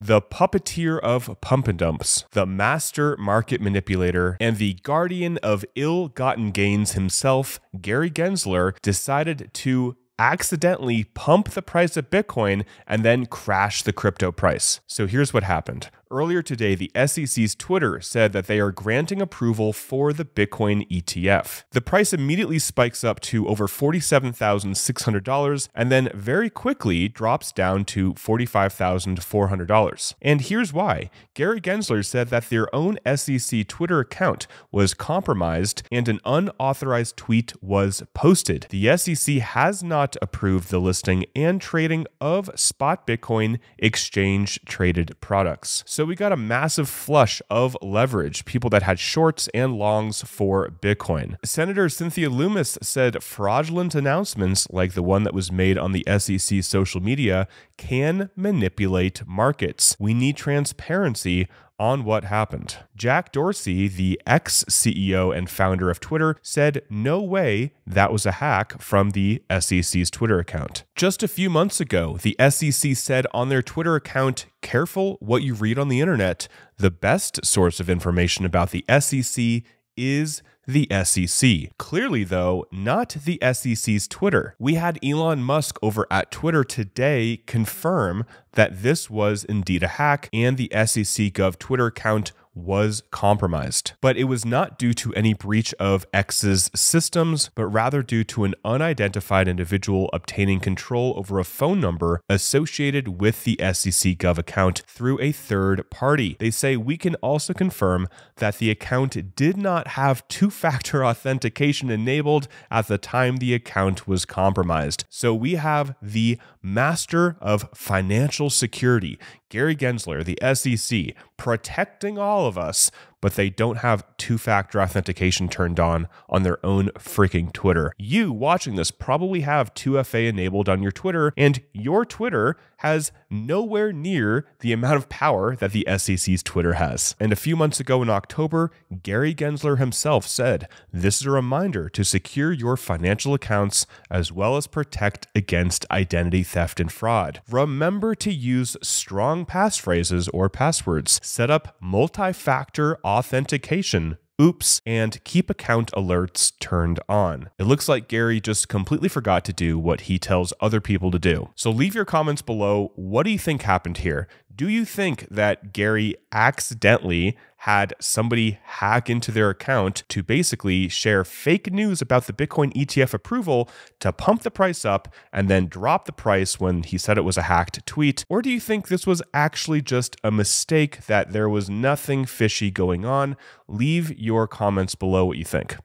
the puppeteer of pump and dumps, the master market manipulator, and the guardian of ill gotten gains himself, Gary Gensler, decided to accidentally pump the price of Bitcoin and then crash the crypto price. So here's what happened. Earlier today, the SEC's Twitter said that they are granting approval for the Bitcoin ETF. The price immediately spikes up to over $47,600 and then very quickly drops down to $45,400. And here's why Gary Gensler said that their own SEC Twitter account was compromised and an unauthorized tweet was posted. The SEC has not approved the listing and trading of spot Bitcoin exchange traded products. So we got a massive flush of leverage, people that had shorts and longs for Bitcoin. Senator Cynthia Lummis said fraudulent announcements like the one that was made on the SEC social media can manipulate markets. We need transparency on what happened. Jack Dorsey, the ex CEO and founder of Twitter, said no way that was a hack from the SEC's Twitter account. Just a few months ago, the SEC said on their Twitter account, careful what you read on the internet. The best source of information about the SEC is the SEC. Clearly, though, not the SEC's Twitter. We had Elon Musk over at Twitter today confirm that this was indeed a hack and the SEC Gov Twitter account was compromised. But it was not due to any breach of X's systems, but rather due to an unidentified individual obtaining control over a phone number associated with the SEC Gov account through a third party. They say we can also confirm that the account did not have two factor authentication enabled at the time the account was compromised. So we have the master of financial security Gary Gensler, the SEC, protecting all of us, but they don't have two factor authentication turned on on their own freaking Twitter. You watching this probably have 2FA enabled on your Twitter, and your Twitter has nowhere near the amount of power that the SEC's Twitter has. And a few months ago in October, Gary Gensler himself said, This is a reminder to secure your financial accounts as well as protect against identity theft and fraud. Remember to use strong passphrases or passwords. Set up multi factor authentication oops, and keep account alerts turned on. It looks like Gary just completely forgot to do what he tells other people to do. So leave your comments below. What do you think happened here? Do you think that Gary accidentally had somebody hack into their account to basically share fake news about the Bitcoin ETF approval to pump the price up and then drop the price when he said it was a hacked tweet? Or do you think this was actually just a mistake that there was nothing fishy going on? Leave your comments below what you think.